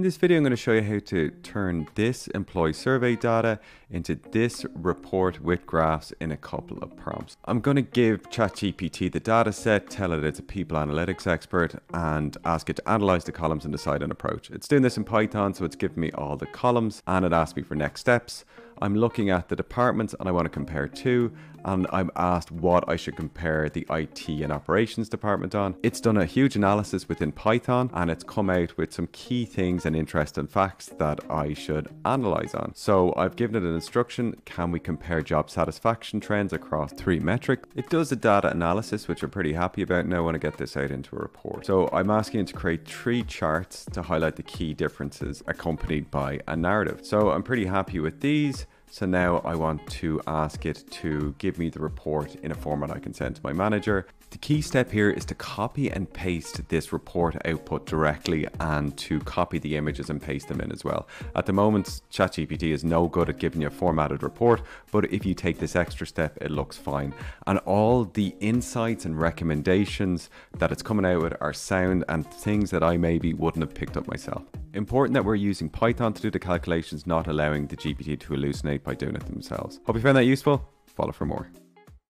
In this video, I'm going to show you how to turn this employee survey data into this report with graphs in a couple of prompts. I'm going to give ChatGPT the data set, tell it it's a people analytics expert, and ask it to analyze the columns and decide an approach. It's doing this in Python, so it's giving me all the columns, and it asks me for next steps. I'm looking at the departments and I want to compare two and I'm asked what I should compare the IT and operations department on. It's done a huge analysis within Python and it's come out with some key things and interesting facts that I should analyze on. So I've given it an instruction, can we compare job satisfaction trends across three metrics? It does a data analysis, which I'm pretty happy about now when I get this out into a report. So I'm asking it to create three charts to highlight the key differences accompanied by a narrative. So I'm pretty happy with these. So now I want to ask it to give me the report in a format I can send to my manager. The key step here is to copy and paste this report output directly and to copy the images and paste them in as well. At the moment, ChatGPT is no good at giving you a formatted report, but if you take this extra step, it looks fine. And all the insights and recommendations that it's coming out with are sound and things that I maybe wouldn't have picked up myself. Important that we're using Python to do the calculations, not allowing the GPT to hallucinate by doing it themselves. Hope you found that useful. Follow for more.